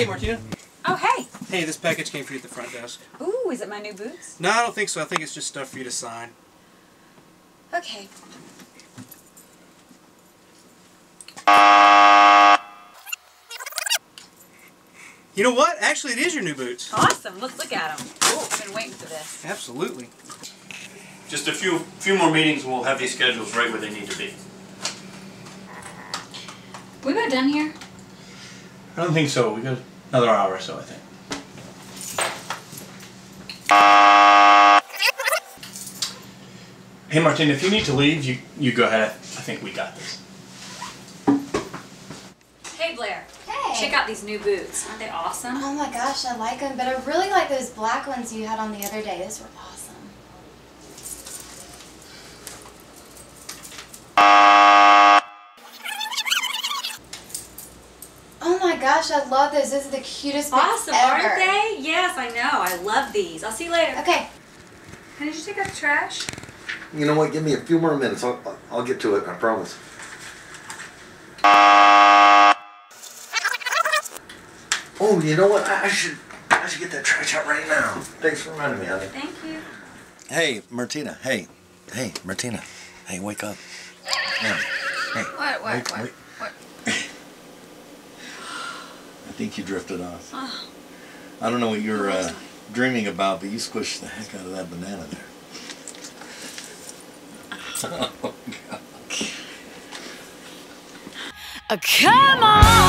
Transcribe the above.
Hey, Martina. Oh, hey. Hey, this package came for you at the front desk. Ooh, is it my new boots? No, I don't think so. I think it's just stuff for you to sign. Okay. You know what? Actually, it is your new boots. Awesome. Let's look at them. Cool. I've been waiting for this. Absolutely. Just a few few more meetings and we'll have these schedules right where they need to be. We about done here? I don't think so. We got another hour or so, I think. Hey, Martin, if you need to leave, you, you go ahead. I think we got this. Hey, Blair. Hey. Check out these new boots. Aren't they awesome? Oh my gosh, I like them, but I really like those black ones you had on the other day. Those were awesome. Oh my gosh, I love those. Those are the cutest boots Awesome, ever. aren't they? Yes, I know. I love these. I'll see you later. Okay. Honey, did you take out the trash? You know what? Give me a few more minutes. I'll, I'll get to it. I promise. Oh, you know what? I, I should I should get that trash out right now. Thanks for reminding me, honey. Thank you. Hey, Martina. Hey, hey, Martina. Hey, wake up. Yeah. Hey. What, what, wake, what, wake. what? I think you drifted off. I don't know what you're uh, dreaming about, but you squished the heck out of that banana there. oh, God. Come on.